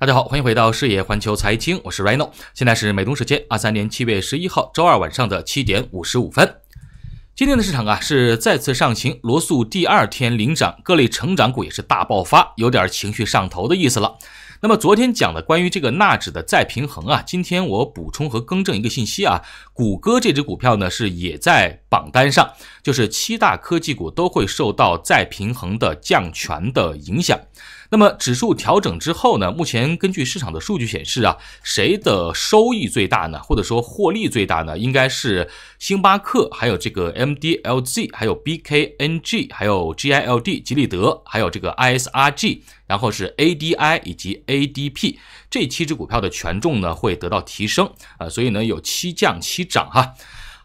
大家好，欢迎回到视野环球财经，我是 Rino，现在是美东时间二三年七月十一号周二晚上的七点五十五分。今天的市场啊是再次上行，罗素第二天领涨，各类成长股也是大爆发，有点情绪上头的意思了。那么昨天讲的关于这个纳指的再平衡啊，今天我补充和更正一个信息啊，谷歌这只股票呢是也在榜单上，就是七大科技股都会受到再平衡的降权的影响。那么指数调整之后呢？目前根据市场的数据显示啊，谁的收益最大呢？或者说获利最大呢？应该是星巴克，还有这个 MDLZ，还有 BKNG，还有 GILD 吉利德，还有这个 ISRG，然后是 ADI 以及 ADP 这七只股票的权重呢会得到提升啊，所以呢有七降七涨哈。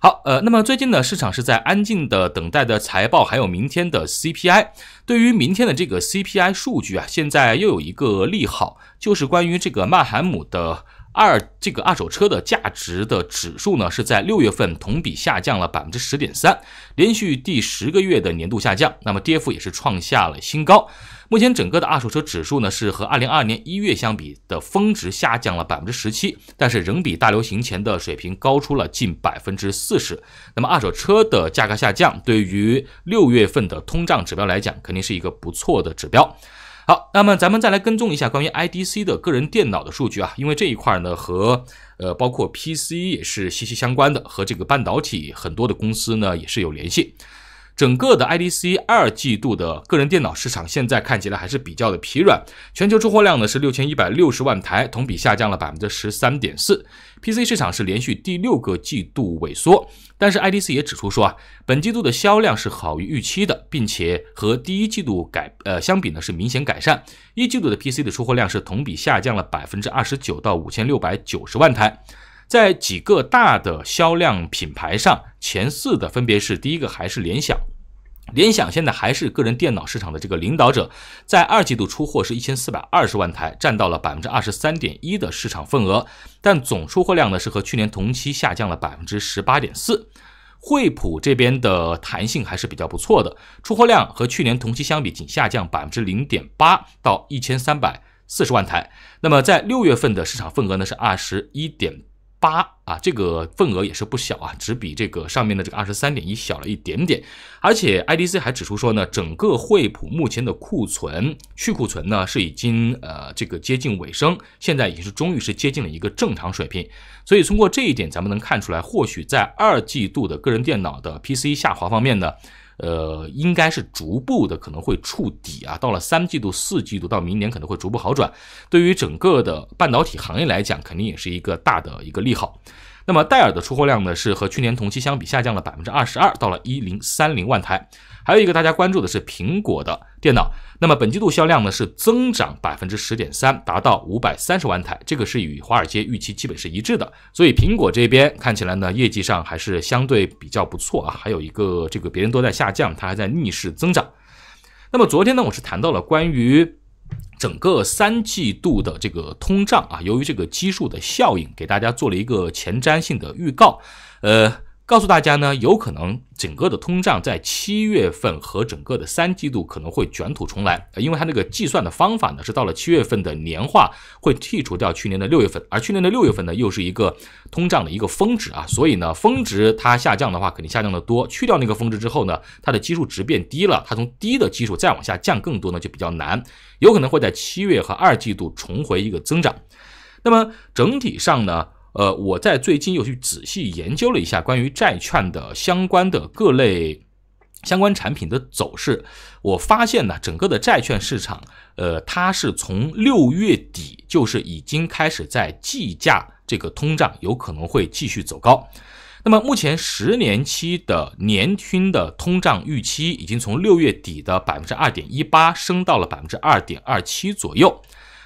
好，呃，那么最近呢，市场是在安静的等待的财报，还有明天的 CPI。对于明天的这个 CPI 数据啊，现在又有一个利好，就是关于这个曼海姆的。二这个二手车的价值的指数呢，是在六月份同比下降了百分之十点三，连续第十个月的年度下降，那么跌幅也是创下了新高。目前整个的二手车指数呢，是和二零二二年一月相比的峰值下降了百分之十七，但是仍比大流行前的水平高出了近百分之四十。那么二手车的价格下降，对于六月份的通胀指标来讲，肯定是一个不错的指标。好，那么咱们再来跟踪一下关于 IDC 的个人电脑的数据啊，因为这一块呢和呃包括 PC 也是息息相关的，和这个半导体很多的公司呢也是有联系。整个的 IDC 二季度的个人电脑市场现在看起来还是比较的疲软，全球出货量呢是六千一百六十万台，同比下降了百分之十三点四。PC 市场是连续第六个季度萎缩，但是 IDC 也指出说啊，本季度的销量是好于预期的，并且和第一季度改呃相比呢是明显改善。一季度的 PC 的出货量是同比下降了百分之二十九到五千六百九十万台。在几个大的销量品牌上，前四的分别是第一个还是联想，联想现在还是个人电脑市场的这个领导者，在二季度出货是一千四百二十万台，占到了百分之二十三点一的市场份额，但总出货量呢是和去年同期下降了百分之十八点四。惠普这边的弹性还是比较不错的，出货量和去年同期相比仅下降百分之零点八到一千三百四十万台，那么在六月份的市场份额呢是二十一点。八啊，这个份额也是不小啊，只比这个上面的这个二十三点一小了一点点。而且 IDC 还指出说呢，整个惠普目前的库存去库存呢是已经呃这个接近尾声，现在已经是终于是接近了一个正常水平。所以通过这一点，咱们能看出来，或许在二季度的个人电脑的 PC 下滑方面呢。呃，应该是逐步的可能会触底啊，到了三季度、四季度到明年可能会逐步好转。对于整个的半导体行业来讲，肯定也是一个大的一个利好。那么戴尔的出货量呢，是和去年同期相比下降了百分之二十二，到了一零三零万台。还有一个大家关注的是苹果的电脑，那么本季度销量呢是增长百分之十点三，达到五百三十万台，这个是与华尔街预期基本是一致的。所以苹果这边看起来呢，业绩上还是相对比较不错啊。还有一个这个别人都在下降，它还在逆势增长。那么昨天呢，我是谈到了关于。整个三季度的这个通胀啊，由于这个基数的效应，给大家做了一个前瞻性的预告，呃。告诉大家呢，有可能整个的通胀在七月份和整个的三季度可能会卷土重来，因为它那个计算的方法呢是到了七月份的年化会剔除掉去年的六月份，而去年的六月份呢又是一个通胀的一个峰值啊，所以呢峰值它下降的话肯定下降的多，去掉那个峰值之后呢，它的基数值变低了，它从低的基数再往下降更多呢就比较难，有可能会在七月和二季度重回一个增长。那么整体上呢？呃，我在最近又去仔细研究了一下关于债券的相关的各类相关产品的走势，我发现呢，整个的债券市场，呃，它是从六月底就是已经开始在计价这个通胀有可能会继续走高。那么目前十年期的年均的通胀预期已经从六月底的百分之二点一八升到了百分之二点二七左右。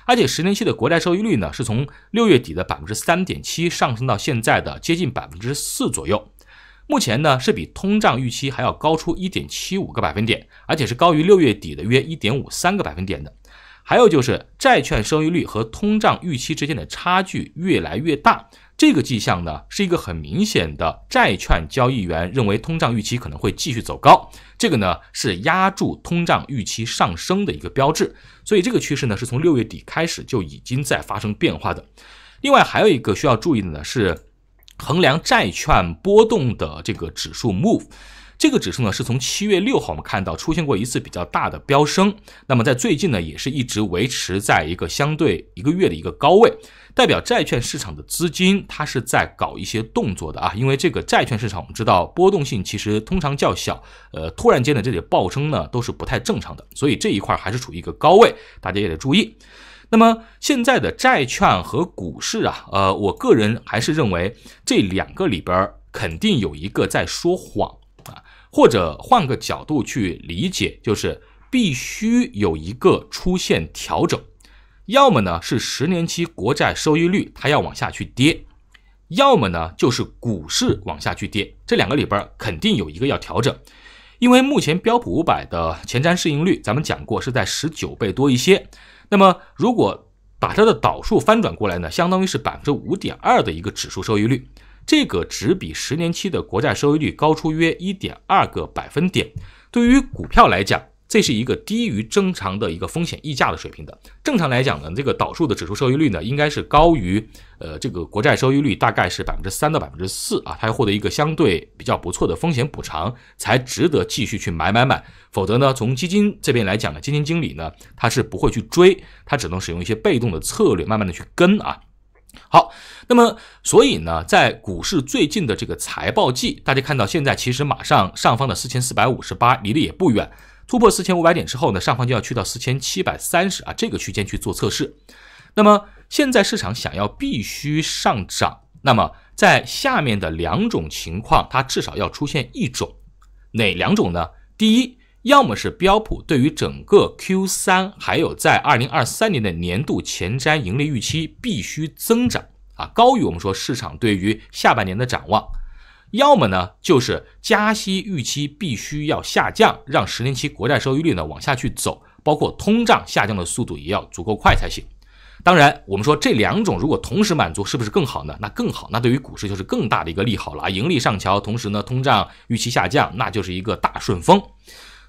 而且十年期的国债收益率呢，是从六月底的百分之三点七上升到现在的接近百分之四左右。目前呢，是比通胀预期还要高出一点七五个百分点，而且是高于六月底的约一点五三个百分点的。还有就是债券收益率和通胀预期之间的差距越来越大，这个迹象呢，是一个很明显的债券交易员认为通胀预期可能会继续走高，这个呢是压住通胀预期上升的一个标志。所以这个趋势呢，是从六月底开始就已经在发生变化的。另外还有一个需要注意的呢，是衡量债券波动的这个指数 Move。这个指数呢，是从七月六号我们看到出现过一次比较大的飙升，那么在最近呢，也是一直维持在一个相对一个月的一个高位，代表债券市场的资金它是在搞一些动作的啊，因为这个债券市场我们知道波动性其实通常较小，呃，突然间的这些暴升呢都是不太正常的，所以这一块还是处于一个高位，大家也得注意。那么现在的债券和股市啊，呃，我个人还是认为这两个里边肯定有一个在说谎。或者换个角度去理解，就是必须有一个出现调整，要么呢是十年期国债收益率它要往下去跌，要么呢就是股市往下去跌，这两个里边肯定有一个要调整，因为目前标普五百的前瞻市盈率咱们讲过是在十九倍多一些，那么如果把它的导数翻转过来呢，相当于是百分之五点二的一个指数收益率。这个只比十年期的国债收益率高出约一点二个百分点。对于股票来讲，这是一个低于正常的一个风险溢价的水平的。正常来讲呢，这个导数的指数收益率呢，应该是高于呃这个国债收益率，大概是百分之三到百分之四啊，它要获得一个相对比较不错的风险补偿，才值得继续去买买买。否则呢，从基金这边来讲呢，基金经理呢他是不会去追，他只能使用一些被动的策略，慢慢的去跟啊。好，那么所以呢，在股市最近的这个财报季，大家看到现在其实马上上方的四千四百五十八离得也不远，突破四千五百点之后呢，上方就要去到四千七百三十啊这个区间去做测试。那么现在市场想要必须上涨，那么在下面的两种情况，它至少要出现一种，哪两种呢？第一。要么是标普对于整个 Q 三还有在二零二三年的年度前瞻盈利预期必须增长啊，高于我们说市场对于下半年的展望；要么呢就是加息预期必须要下降，让十年期国债收益率呢往下去走，包括通胀下降的速度也要足够快才行。当然，我们说这两种如果同时满足，是不是更好呢？那更好，那对于股市就是更大的一个利好了啊！盈利上调，同时呢通胀预期下降，那就是一个大顺风。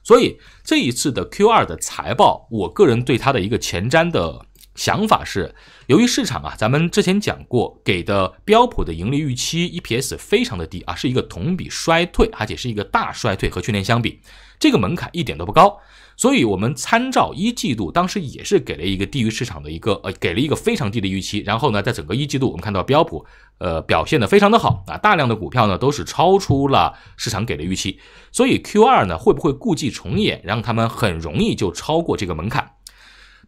所以这一次的 Q 二的财报，我个人对它的一个前瞻的想法是，由于市场啊，咱们之前讲过，给的标普的盈利预期 EPS 非常的低啊，是一个同比衰退，而且是一个大衰退，和去年相比，这个门槛一点都不高。所以，我们参照一季度，当时也是给了一个低于市场的一个呃，给了一个非常低的预期。然后呢，在整个一季度，我们看到标普呃表现的非常的好啊，大量的股票呢都是超出了市场给的预期。所以 Q 二呢会不会故伎重演，让他们很容易就超过这个门槛？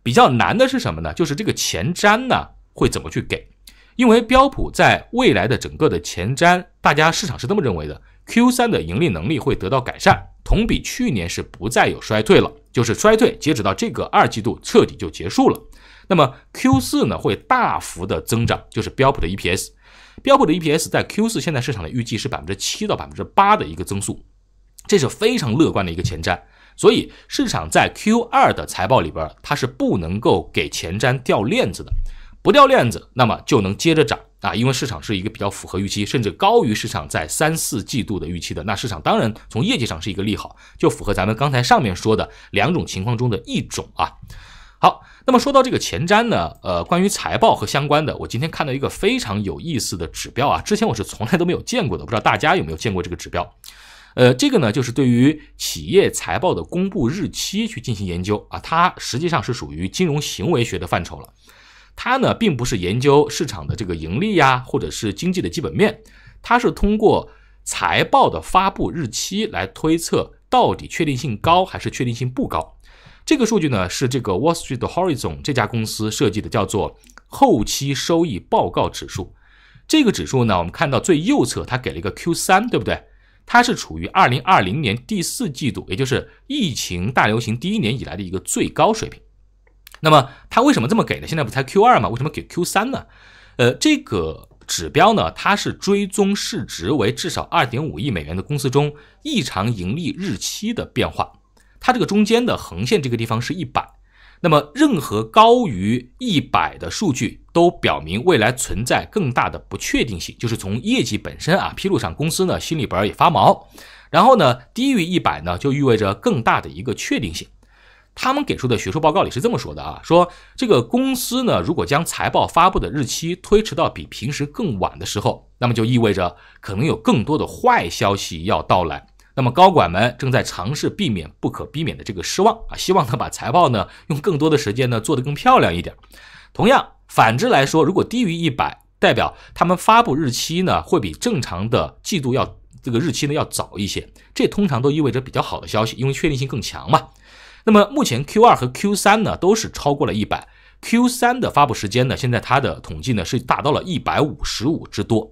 比较难的是什么呢？就是这个前瞻呢会怎么去给？因为标普在未来的整个的前瞻，大家市场是这么认为的：Q 三的盈利能力会得到改善，同比去年是不再有衰退了。就是衰退，截止到这个二季度彻底就结束了。那么 Q 四呢会大幅的增长，就是标普的 EPS，标普的 EPS 在 Q 四现在市场的预计是百分之七到百分之八的一个增速，这是非常乐观的一个前瞻。所以市场在 Q 二的财报里边，它是不能够给前瞻掉链子的，不掉链子，那么就能接着涨。啊，因为市场是一个比较符合预期，甚至高于市场在三四季度的预期的，那市场当然从业绩上是一个利好，就符合咱们刚才上面说的两种情况中的一种啊。好，那么说到这个前瞻呢，呃，关于财报和相关的，我今天看到一个非常有意思的指标啊，之前我是从来都没有见过的，不知道大家有没有见过这个指标？呃，这个呢就是对于企业财报的公布日期去进行研究啊，它实际上是属于金融行为学的范畴了。它呢，并不是研究市场的这个盈利呀，或者是经济的基本面，它是通过财报的发布日期来推测到底确定性高还是确定性不高。这个数据呢，是这个 Wall Street Horizon 这家公司设计的，叫做后期收益报告指数。这个指数呢，我们看到最右侧它给了一个 Q 三，对不对？它是处于二零二零年第四季度，也就是疫情大流行第一年以来的一个最高水平。那么它为什么这么给呢？现在不才 Q 二吗？为什么给 Q 三呢？呃，这个指标呢，它是追踪市值为至少二点五亿美元的公司中异常盈利日期的变化。它这个中间的横线这个地方是一百，那么，任何高于一百的数据都表明未来存在更大的不确定性，就是从业绩本身啊披露上，公司呢心里边也发毛。然后呢，低于一百呢，就意味着更大的一个确定性。他们给出的学术报告里是这么说的啊，说这个公司呢，如果将财报发布的日期推迟到比平时更晚的时候，那么就意味着可能有更多的坏消息要到来。那么高管们正在尝试避免不可避免的这个失望啊，希望呢把财报呢用更多的时间呢做得更漂亮一点。同样，反之来说，如果低于一百，代表他们发布日期呢会比正常的季度要这个日期呢要早一些，这通常都意味着比较好的消息，因为确定性更强嘛。那么目前 Q 二和 Q 三呢都是超过了一百，Q 三的发布时间呢现在它的统计呢是达到了一百五十五之多。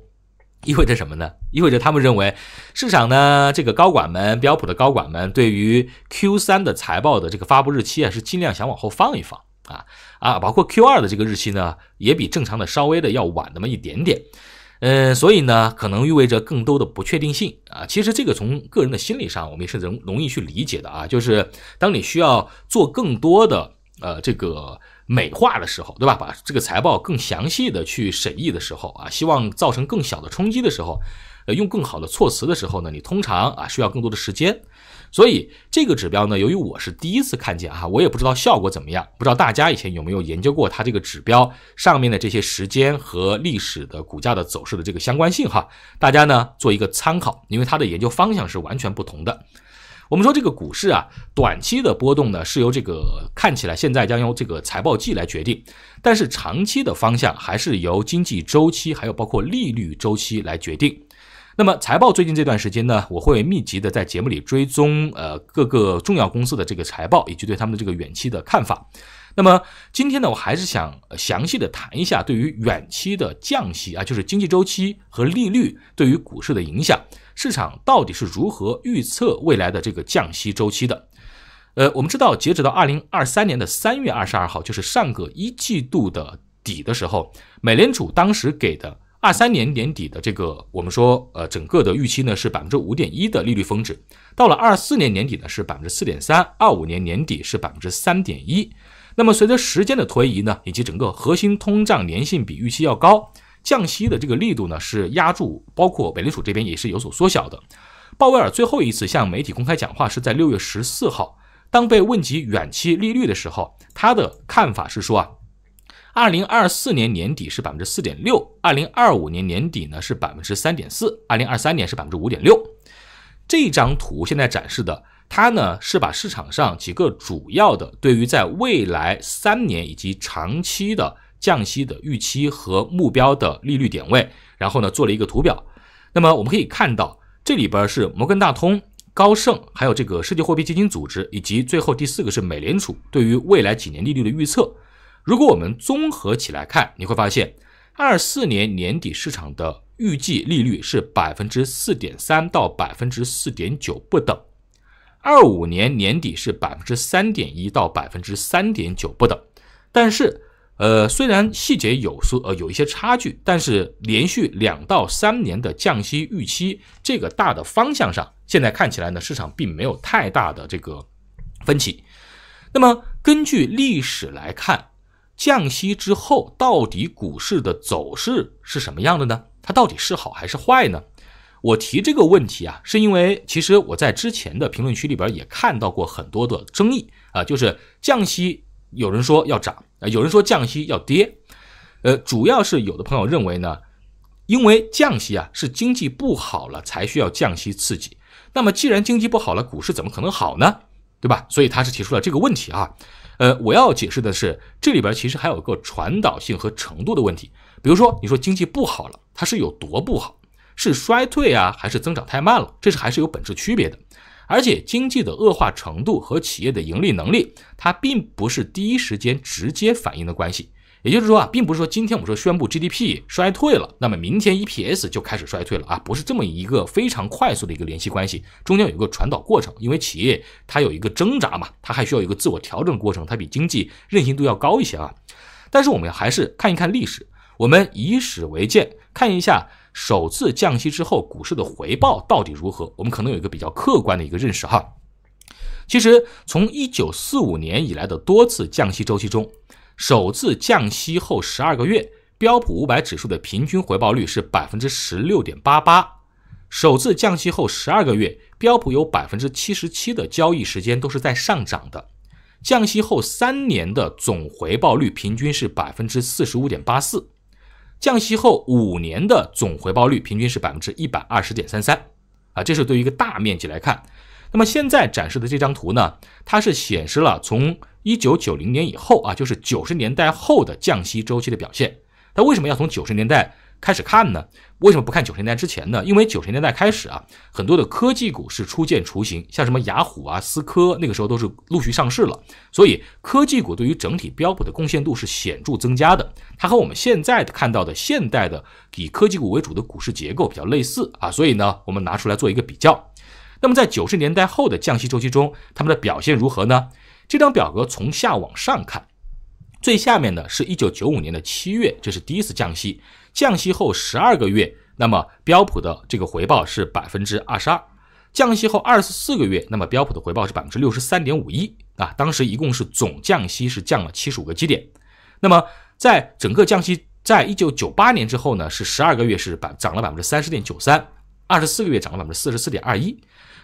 意味着什么呢？意味着他们认为市场呢，这个高管们，标普的高管们对于 Q 三的财报的这个发布日期啊，是尽量想往后放一放啊啊，包括 Q 二的这个日期呢，也比正常的稍微的要晚那么一点点。嗯，所以呢，可能意味着更多的不确定性啊。其实这个从个人的心理上，我们也是容容易去理解的啊，就是当你需要做更多的呃这个。美化的时候，对吧？把这个财报更详细的去审议的时候啊，希望造成更小的冲击的时候，呃，用更好的措辞的时候呢，你通常啊需要更多的时间。所以这个指标呢，由于我是第一次看见哈，我也不知道效果怎么样，不知道大家以前有没有研究过它这个指标上面的这些时间和历史的股价的走势的这个相关性哈，大家呢做一个参考，因为它的研究方向是完全不同的。我们说这个股市啊，短期的波动呢是由这个看起来现在将由这个财报季来决定，但是长期的方向还是由经济周期还有包括利率周期来决定。那么财报最近这段时间呢，我会密集的在节目里追踪呃各个重要公司的这个财报以及对他们的这个远期的看法。那么今天呢，我还是想详细的谈一下对于远期的降息啊，就是经济周期和利率对于股市的影响。市场到底是如何预测未来的这个降息周期的？呃，我们知道，截止到二零二三年的三月二十二号，就是上个一季度的底的时候，美联储当时给的二三年年底的这个，我们说，呃，整个的预期呢是百分之五点一的利率峰值，到了二四年年底呢是百分之四点三，二五年年底是百分之三点一。那么随着时间的推移呢，以及整个核心通胀粘性比预期要高。降息的这个力度呢，是压住，包括美联储这边也是有所缩小的。鲍威尔最后一次向媒体公开讲话是在六月十四号，当被问及远期利率的时候，他的看法是说啊，二零二四年年底是百分之四点六，二零二五年年底呢是百分之三点四，二零二三年是百分之五点六。这张图现在展示的，它呢是把市场上几个主要的对于在未来三年以及长期的。降息的预期和目标的利率点位，然后呢做了一个图表。那么我们可以看到，这里边是摩根大通、高盛，还有这个世界货币基金组织，以及最后第四个是美联储对于未来几年利率的预测。如果我们综合起来看，你会发现，二四年年底市场的预计利率是百分之四点三到百分之四点九不等，二五年年底是百分之三点一到百分之三点九不等，但是。呃，虽然细节有所呃有一些差距，但是连续两到三年的降息预期，这个大的方向上，现在看起来呢，市场并没有太大的这个分歧。那么根据历史来看，降息之后到底股市的走势是什么样的呢？它到底是好还是坏呢？我提这个问题啊，是因为其实我在之前的评论区里边也看到过很多的争议啊，就是降息。有人说要涨啊，有人说降息要跌，呃，主要是有的朋友认为呢，因为降息啊是经济不好了才需要降息刺激，那么既然经济不好了，股市怎么可能好呢？对吧？所以他是提出了这个问题啊，呃，我要解释的是，这里边其实还有个传导性和程度的问题，比如说你说经济不好了，它是有多不好？是衰退啊，还是增长太慢了？这是还是有本质区别的。而且经济的恶化程度和企业的盈利能力，它并不是第一时间直接反映的关系。也就是说啊，并不是说今天我们说宣布 GDP 衰退了，那么明天 EPS 就开始衰退了啊，不是这么一个非常快速的一个联系关系，中间有一个传导过程。因为企业它有一个挣扎嘛，它还需要一个自我调整过程，它比经济韧性度要高一些啊。但是我们还是看一看历史，我们以史为鉴，看一下。首次降息之后，股市的回报到底如何？我们可能有一个比较客观的一个认识哈。其实从一九四五年以来的多次降息周期中，首次降息后十二个月，标普五百指数的平均回报率是百分之十六点八八。首次降息后十二个月，标普有百分之七十七的交易时间都是在上涨的。降息后三年的总回报率平均是百分之四十五点八四，降息后五年的总回报率平均是百分之一百二十点三三。啊，这是对于一个大面积来看。那么现在展示的这张图呢，它是显示了从一九九零年以后啊，就是九十年代后的降息周期的表现。那为什么要从九十年代？开始看呢？为什么不看九十年代之前呢？因为九十年代开始啊，很多的科技股是初见雏形，像什么雅虎啊、思科，那个时候都是陆续上市了，所以科技股对于整体标普的贡献度是显著增加的。它和我们现在看到的现代的以科技股为主的股市结构比较类似啊，所以呢，我们拿出来做一个比较。那么在九十年代后的降息周期中，他们的表现如何呢？这张表格从下往上看。最下面呢是一九九五年的七月，这是第一次降息。降息后十二个月，那么标普的这个回报是百分之二十二。降息后二十四个月，那么标普的回报是百分之六十三点五一啊。当时一共是总降息是降了七十五个基点。那么在整个降息，在一九九八年之后呢，是十二个月是百涨了百分之三十点九三，二十四个月涨了百分之四十四点二一。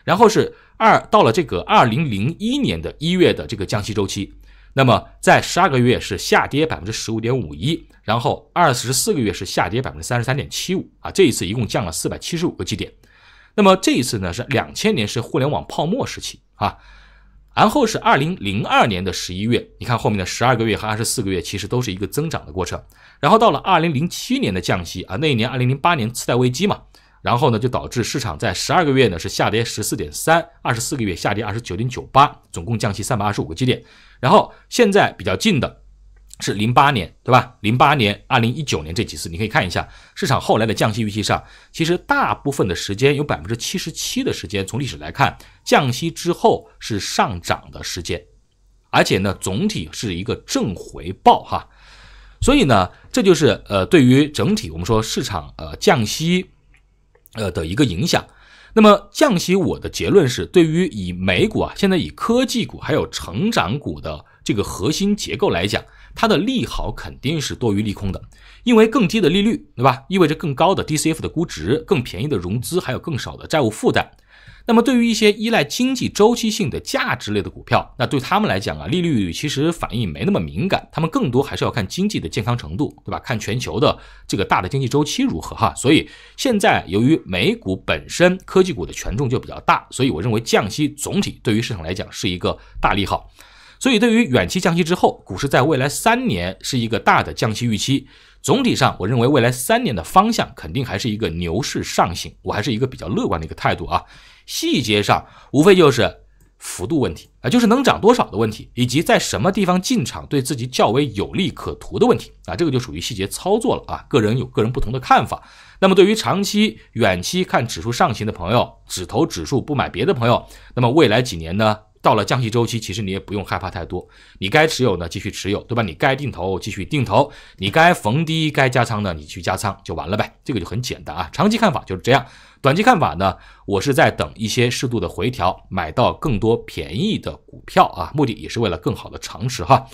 然后是二到了这个二零零一年的一月的这个降息周期。那么在十二个月是下跌百分之十五点五一，然后二十四个月是下跌百分之三十三点七五啊，这一次一共降了四百七十五个基点。那么这一次呢是两千年是互联网泡沫时期啊，然后是二零零二年的十一月，你看后面的十二个月和二十四个月其实都是一个增长的过程。然后到了二零零七年的降息啊，那一年二零零八年次贷危机嘛。然后呢，就导致市场在十二个月呢是下跌十四点三，二十四个月下跌二十九点九八，总共降息三百二十五个基点。然后现在比较近的是零八年，对吧？零八年、二零一九年这几次，你可以看一下市场后来的降息预期上，其实大部分的时间有百分之七十七的时间，从历史来看，降息之后是上涨的时间，而且呢，总体是一个正回报哈。所以呢，这就是呃，对于整体我们说市场呃降息。呃的一个影响，那么降息，我的结论是，对于以美股啊，现在以科技股还有成长股的这个核心结构来讲，它的利好肯定是多于利空的，因为更低的利率，对吧？意味着更高的 DCF 的估值，更便宜的融资，还有更少的债务负担。那么对于一些依赖经济周期性的价值类的股票，那对他们来讲啊，利率其实反应没那么敏感，他们更多还是要看经济的健康程度，对吧？看全球的这个大的经济周期如何哈。所以现在由于美股本身科技股的权重就比较大，所以我认为降息总体对于市场来讲是一个大利好。所以对于远期降息之后，股市在未来三年是一个大的降息预期。总体上，我认为未来三年的方向肯定还是一个牛市上行，我还是一个比较乐观的一个态度啊。细节上无非就是幅度问题啊，就是能涨多少的问题，以及在什么地方进场对自己较为有利可图的问题啊，这个就属于细节操作了啊。个人有个人不同的看法。那么对于长期、远期看指数上行的朋友，只投指数不买别的朋友，那么未来几年呢？到了降息周期，其实你也不用害怕太多，你该持有呢继续持有，对吧？你该定投继续定投，你该逢低该加仓呢，你去加仓就完了呗，这个就很简单啊。长期看法就是这样，短期看法呢，我是在等一些适度的回调，买到更多便宜的股票啊，目的也是为了更好的长持哈。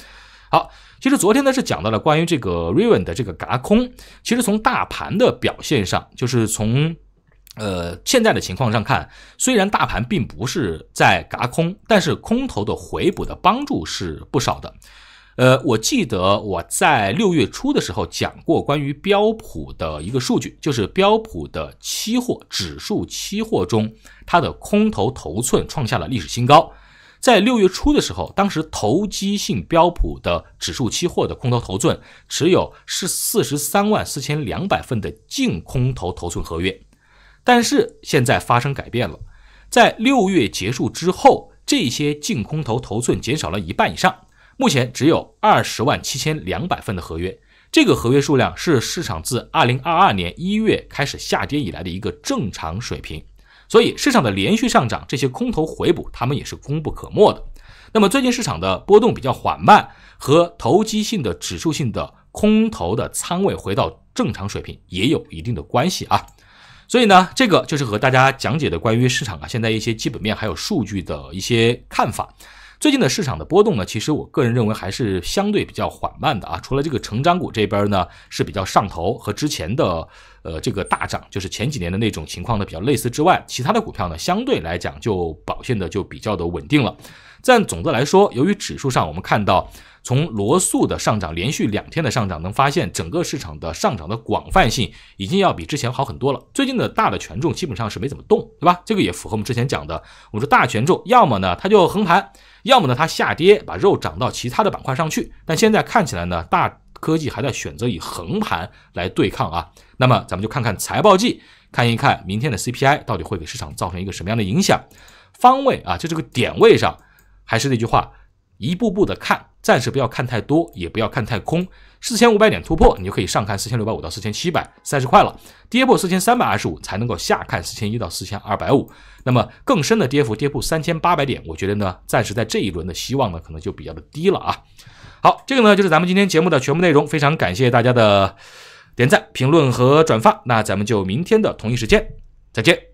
好，其实昨天呢是讲到了关于这个 Raven 的这个嘎空，其实从大盘的表现上，就是从。呃，现在的情况上看，虽然大盘并不是在嘎空，但是空头的回补的帮助是不少的。呃，我记得我在六月初的时候讲过关于标普的一个数据，就是标普的期货指数期货中，它的空头头寸创下了历史新高。在六月初的时候，当时投机性标普的指数期货的空头头寸持有是四十三万四千两百份的净空头头寸合约。但是现在发生改变了，在六月结束之后，这些净空头头寸减少了一半以上，目前只有二十万七千两百份的合约。这个合约数量是市场自二零二二年一月开始下跌以来的一个正常水平。所以市场的连续上涨，这些空头回补，他们也是功不可没的。那么最近市场的波动比较缓慢，和投机性的指数性的空头的仓位回到正常水平也有一定的关系啊。所以呢，这个就是和大家讲解的关于市场啊现在一些基本面还有数据的一些看法。最近的市场的波动呢，其实我个人认为还是相对比较缓慢的啊。除了这个成长股这边呢是比较上头，和之前的呃这个大涨，就是前几年的那种情况呢比较类似之外，其他的股票呢相对来讲就表现的就比较的稳定了。但总的来说，由于指数上我们看到从罗素的上涨连续两天的上涨，能发现整个市场的上涨的广泛性已经要比之前好很多了。最近的大的权重基本上是没怎么动，对吧？这个也符合我们之前讲的，我们说大权重要么呢它就横盘。要么呢，它下跌，把肉涨到其他的板块上去。但现在看起来呢，大科技还在选择以横盘来对抗啊。那么咱们就看看财报季，看一看明天的 CPI 到底会给市场造成一个什么样的影响。方位啊，就这个点位上，还是那句话，一步步的看，暂时不要看太多，也不要看太空。四千五百点突破，你就可以上看四千六百五到四千七百三十块了。跌破四千三百二十五，才能够下看四千一到四千二百五。那么更深的跌幅，跌破三千八百点，我觉得呢，暂时在这一轮的希望呢，可能就比较的低了啊。好，这个呢就是咱们今天节目的全部内容，非常感谢大家的点赞、评论和转发。那咱们就明天的同一时间再见。